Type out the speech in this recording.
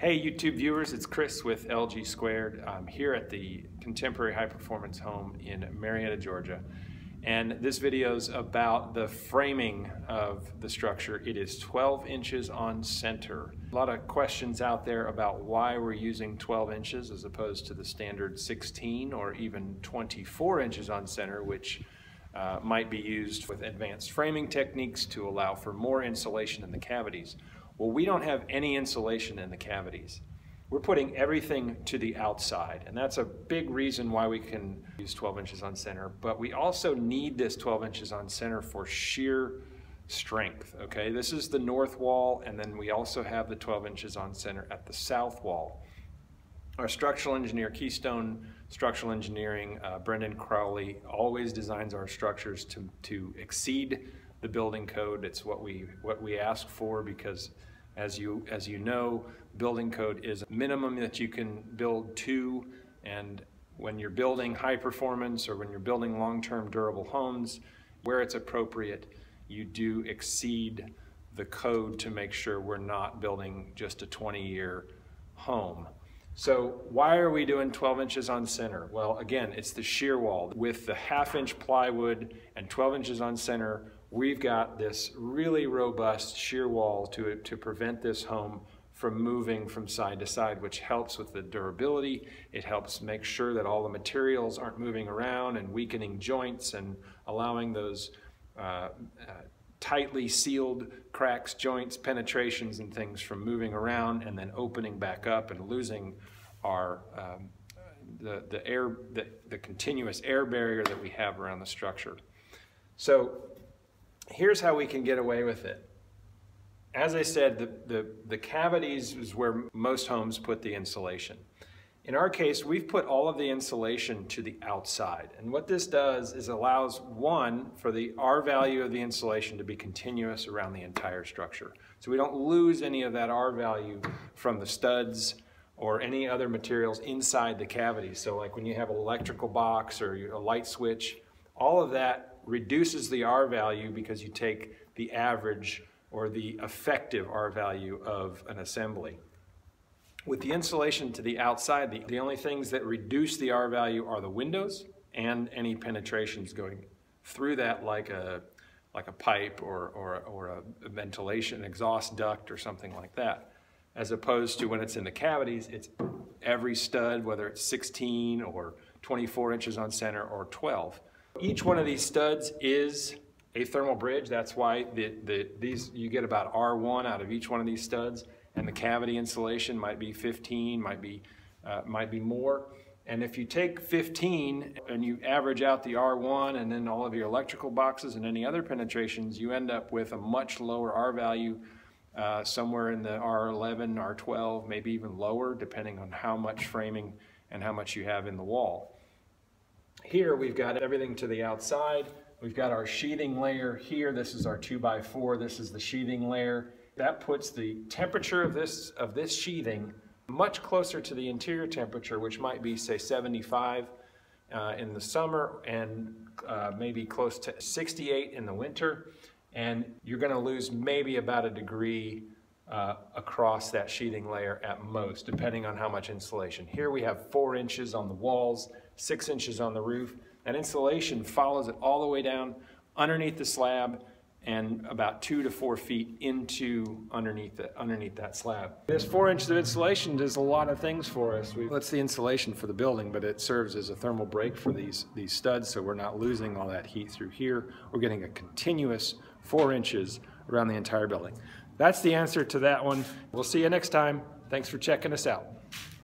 Hey YouTube viewers, it's Chris with LG Squared. I'm here at the Contemporary High Performance Home in Marietta, Georgia. And this video is about the framing of the structure. It is 12 inches on center. A lot of questions out there about why we're using 12 inches as opposed to the standard 16 or even 24 inches on center, which uh, might be used with advanced framing techniques to allow for more insulation in the cavities. Well, we don't have any insulation in the cavities. We're putting everything to the outside, and that's a big reason why we can use 12 inches on center, but we also need this 12 inches on center for shear strength, okay? This is the north wall, and then we also have the 12 inches on center at the south wall. Our structural engineer, Keystone Structural Engineering, uh, Brendan Crowley, always designs our structures to, to exceed the building code. It's what we, what we ask for because as you, as you know, building code is a minimum that you can build to, and when you're building high performance or when you're building long-term durable homes, where it's appropriate, you do exceed the code to make sure we're not building just a 20-year home. So why are we doing 12 inches on center? Well, again, it's the shear wall. With the half inch plywood and 12 inches on center, we've got this really robust shear wall to, to prevent this home from moving from side to side, which helps with the durability. It helps make sure that all the materials aren't moving around and weakening joints and allowing those uh, uh, tightly sealed cracks, joints, penetrations, and things from moving around and then opening back up and losing our um, the, the air the, the continuous air barrier that we have around the structure. So here's how we can get away with it. As I said, the, the, the cavities is where most homes put the insulation. In our case, we've put all of the insulation to the outside. And what this does is allows, one, for the R value of the insulation to be continuous around the entire structure. So we don't lose any of that R value from the studs or any other materials inside the cavity. So like when you have an electrical box or a light switch, all of that reduces the R value because you take the average or the effective R value of an assembly. With the insulation to the outside, the, the only things that reduce the R value are the windows and any penetrations going through that like a, like a pipe or, or, or a ventilation exhaust duct or something like that. As opposed to when it's in the cavities, it's every stud, whether it's 16 or 24 inches on center or 12. Each one of these studs is a thermal bridge. That's why the, the, these you get about R1 out of each one of these studs, and the cavity insulation might be 15, might be, uh, might be more. And if you take 15 and you average out the R1 and then all of your electrical boxes and any other penetrations, you end up with a much lower R value, uh, somewhere in the R11, R12, maybe even lower, depending on how much framing and how much you have in the wall. Here we've got everything to the outside. We've got our sheathing layer here. This is our 2x4. This is the sheathing layer. That puts the temperature of this, of this sheathing much closer to the interior temperature, which might be, say, 75 uh, in the summer and uh, maybe close to 68 in the winter. And you're going to lose maybe about a degree uh, across that sheathing layer at most, depending on how much insulation. Here we have four inches on the walls, six inches on the roof. That insulation follows it all the way down underneath the slab and about two to four feet into underneath the, underneath that slab. This four inches of insulation does a lot of things for us. We, well, it's the insulation for the building, but it serves as a thermal break for these, these studs, so we're not losing all that heat through here. We're getting a continuous four inches around the entire building. That's the answer to that one. We'll see you next time. Thanks for checking us out.